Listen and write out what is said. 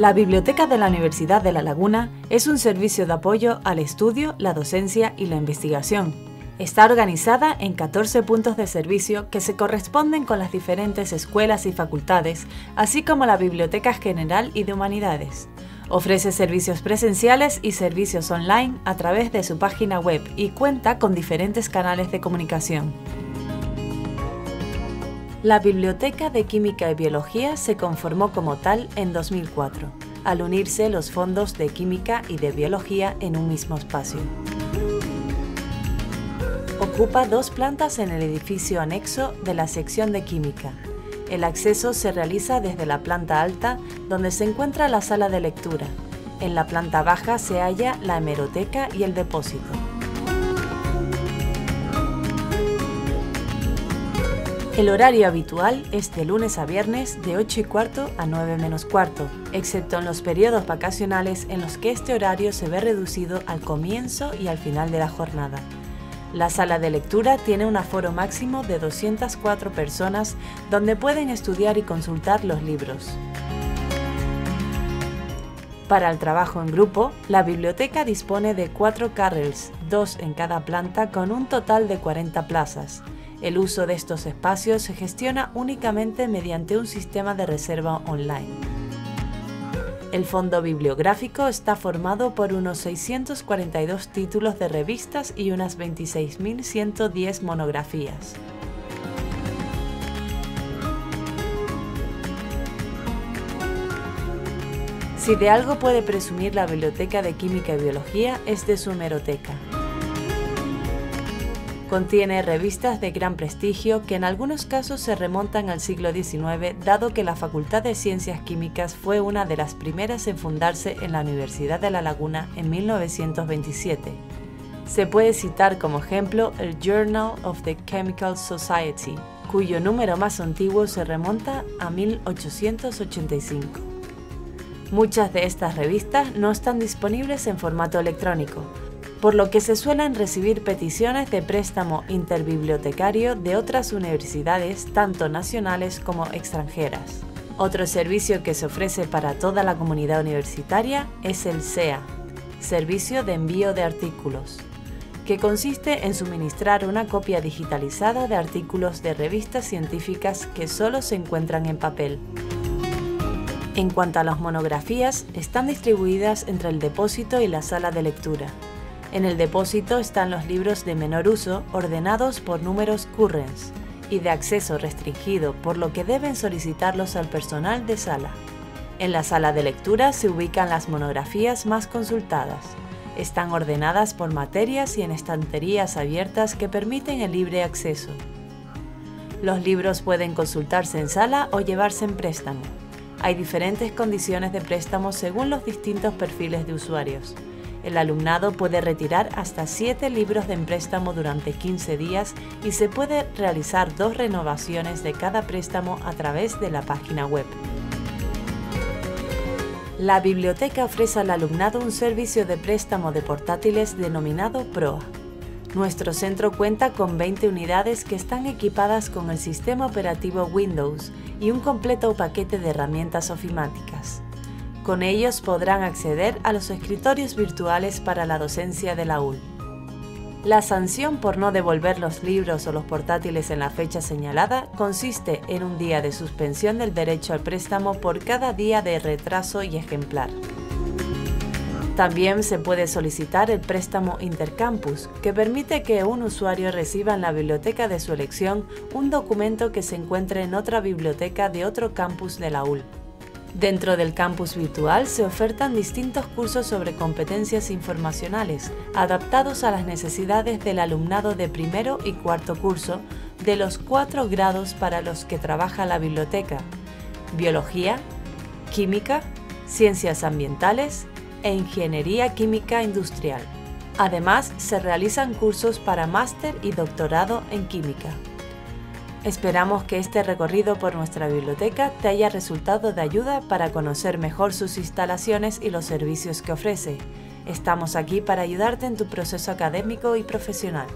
La Biblioteca de la Universidad de La Laguna es un servicio de apoyo al estudio, la docencia y la investigación. Está organizada en 14 puntos de servicio que se corresponden con las diferentes escuelas y facultades, así como la Biblioteca General y de Humanidades. Ofrece servicios presenciales y servicios online a través de su página web y cuenta con diferentes canales de comunicación. La Biblioteca de Química y Biología se conformó como tal en 2004, al unirse los fondos de Química y de Biología en un mismo espacio. Ocupa dos plantas en el edificio anexo de la sección de Química. El acceso se realiza desde la planta alta, donde se encuentra la sala de lectura. En la planta baja se halla la hemeroteca y el depósito. El horario habitual es de lunes a viernes de 8 y cuarto a 9 menos cuarto, excepto en los periodos vacacionales en los que este horario se ve reducido al comienzo y al final de la jornada. La sala de lectura tiene un aforo máximo de 204 personas donde pueden estudiar y consultar los libros. Para el trabajo en grupo, la biblioteca dispone de cuatro carrels, dos en cada planta con un total de 40 plazas. El uso de estos espacios se gestiona únicamente mediante un sistema de reserva online. El fondo bibliográfico está formado por unos 642 títulos de revistas y unas 26.110 monografías. Si de algo puede presumir la Biblioteca de Química y Biología es de su hemeroteca. Contiene revistas de gran prestigio que en algunos casos se remontan al siglo XIX, dado que la Facultad de Ciencias Químicas fue una de las primeras en fundarse en la Universidad de La Laguna en 1927. Se puede citar como ejemplo el Journal of the Chemical Society, cuyo número más antiguo se remonta a 1885. Muchas de estas revistas no están disponibles en formato electrónico, por lo que se suelen recibir peticiones de préstamo interbibliotecario de otras universidades, tanto nacionales como extranjeras. Otro servicio que se ofrece para toda la comunidad universitaria es el SEA, Servicio de Envío de Artículos, que consiste en suministrar una copia digitalizada de artículos de revistas científicas que solo se encuentran en papel. En cuanto a las monografías, están distribuidas entre el depósito y la sala de lectura. En el depósito están los libros de menor uso ordenados por números currents y de acceso restringido, por lo que deben solicitarlos al personal de sala. En la sala de lectura se ubican las monografías más consultadas. Están ordenadas por materias y en estanterías abiertas que permiten el libre acceso. Los libros pueden consultarse en sala o llevarse en préstamo. Hay diferentes condiciones de préstamo según los distintos perfiles de usuarios. El alumnado puede retirar hasta 7 libros de préstamo durante 15 días y se puede realizar dos renovaciones de cada préstamo a través de la página web. La biblioteca ofrece al alumnado un servicio de préstamo de portátiles denominado PROA. Nuestro centro cuenta con 20 unidades que están equipadas con el sistema operativo Windows y un completo paquete de herramientas ofimáticas. Con ellos podrán acceder a los escritorios virtuales para la docencia de la UL. La sanción por no devolver los libros o los portátiles en la fecha señalada consiste en un día de suspensión del derecho al préstamo por cada día de retraso y ejemplar. También se puede solicitar el préstamo Intercampus, que permite que un usuario reciba en la biblioteca de su elección un documento que se encuentre en otra biblioteca de otro campus de la UL. Dentro del campus virtual se ofertan distintos cursos sobre competencias informacionales, adaptados a las necesidades del alumnado de primero y cuarto curso de los cuatro grados para los que trabaja la biblioteca, biología, química, ciencias ambientales e ingeniería química industrial. Además, se realizan cursos para máster y doctorado en química. Esperamos que este recorrido por nuestra biblioteca te haya resultado de ayuda para conocer mejor sus instalaciones y los servicios que ofrece. Estamos aquí para ayudarte en tu proceso académico y profesional.